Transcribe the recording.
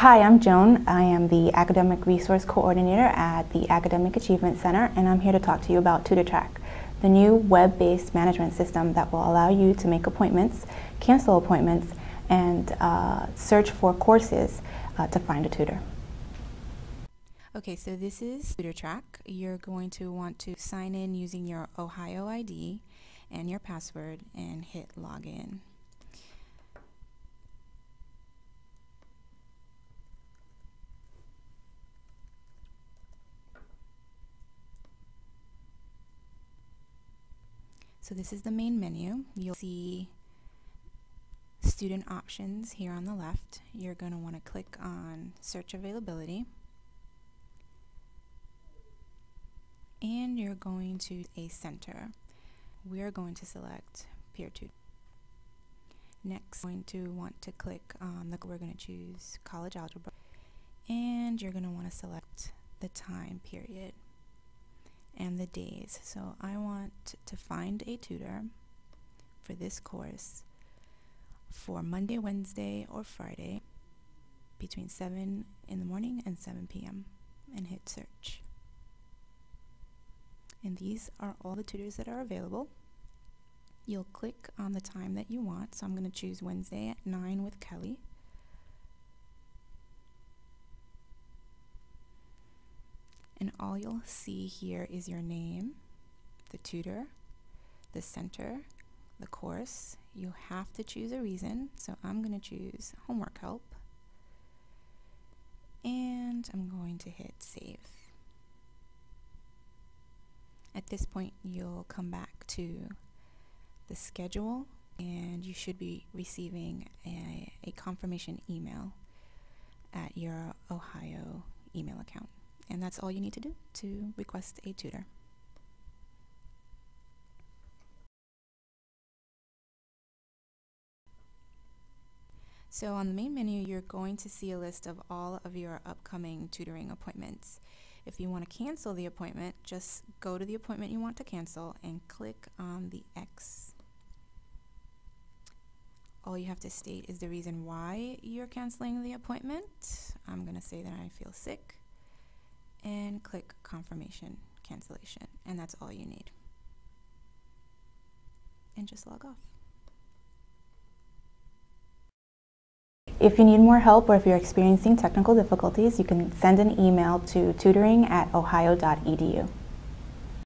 Hi, I'm Joan. I am the Academic Resource Coordinator at the Academic Achievement Center, and I'm here to talk to you about TutorTrac, the new web-based management system that will allow you to make appointments, cancel appointments, and uh, search for courses uh, to find a tutor. Okay, so this is TutorTrac. You're going to want to sign in using your Ohio ID and your password and hit login. So this is the main menu. You'll see student options here on the left. You're going to want to click on search availability. And you're going to a center. We're going to select peer tutor. Next, going to want to click on the, we're going to choose college algebra. And you're going to want to select the time period and the days. So I want to find a tutor for this course for Monday, Wednesday, or Friday between 7 in the morning and 7 p.m. and hit search. And these are all the tutors that are available. You'll click on the time that you want. So I'm going to choose Wednesday at 9 with Kelly. All you'll see here is your name, the tutor, the center, the course. You have to choose a reason. So I'm going to choose homework help. And I'm going to hit save. At this point, you'll come back to the schedule and you should be receiving a, a confirmation email at your Ohio email account. And that's all you need to do to request a tutor. So on the main menu, you're going to see a list of all of your upcoming tutoring appointments. If you want to cancel the appointment, just go to the appointment you want to cancel and click on the X. All you have to state is the reason why you're canceling the appointment. I'm going to say that I feel sick and click confirmation cancellation and that's all you need and just log off If you need more help or if you're experiencing technical difficulties, you can send an email to tutoring at ohio.edu.